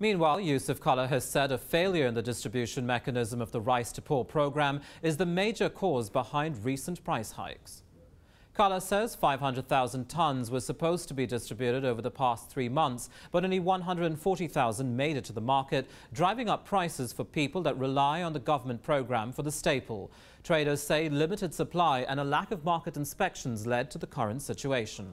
Meanwhile, Jusuf Kalla has said a failure in the distribution mechanism of the Rice to Poor program is the major cause behind recent price hikes. Kalla says 500,000 tons were supposed to be distributed over the past three months, but only 140,000 made it to the market, driving up prices for people that rely on the government program for the staple. Traders say limited supply and a lack of market inspections led to the current situation.